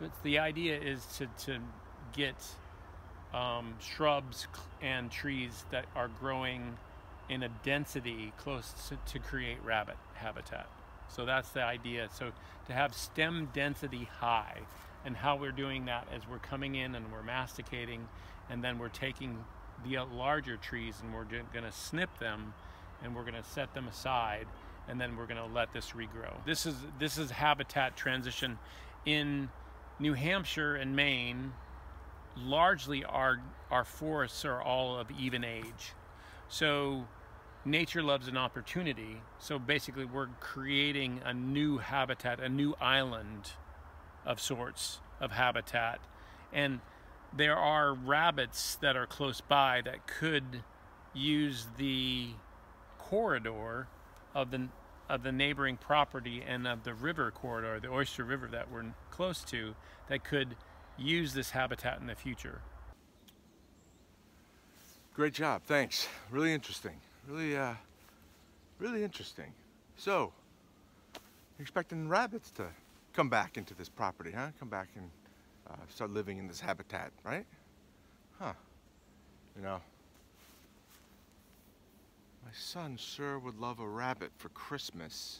But the idea is to, to get um, shrubs and trees that are growing in a density close to, to create rabbit habitat. So that's the idea. So to have stem density high, and how we're doing that is we're coming in and we're masticating, and then we're taking the larger trees and we're going to snip them, and we're going to set them aside, and then we're going to let this regrow. This is this is habitat transition in New Hampshire and Maine. Largely, our our forests are all of even age, so nature loves an opportunity. So basically, we're creating a new habitat, a new island of sorts of habitat. And there are rabbits that are close by that could use the corridor of the of the neighboring property and of the river corridor, the Oyster River that we're close to, that could use this habitat in the future. Great job, thanks. Really interesting. Really, uh, really interesting. So, you're expecting rabbits to come back into this property, huh? Come back and uh, start living in this habitat, right? Huh. You know, my son sure would love a rabbit for Christmas.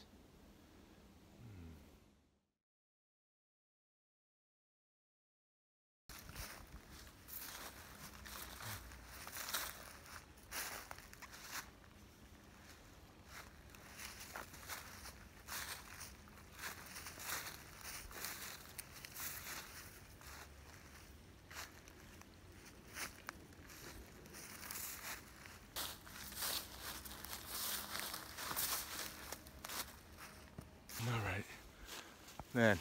Man,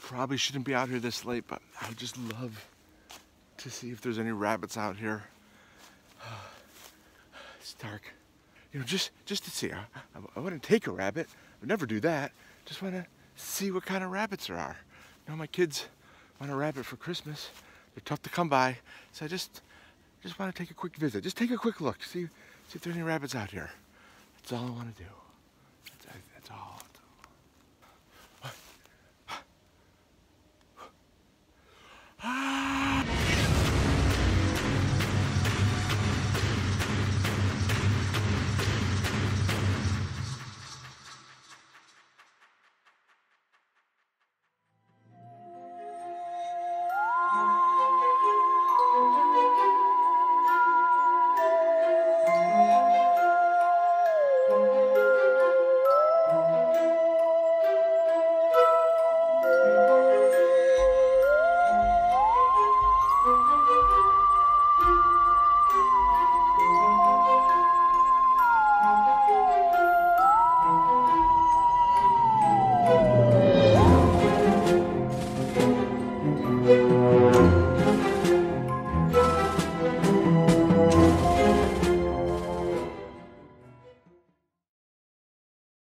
probably shouldn't be out here this late, but I would just love to see if there's any rabbits out here. It's dark. You know, just just to see. I, I, I wouldn't take a rabbit. I would never do that. Just want to see what kind of rabbits there are. You know, my kids want a rabbit for Christmas. They're tough to come by, so I just just want to take a quick visit. Just take a quick look. See see if there's any rabbits out here. That's all I want to do.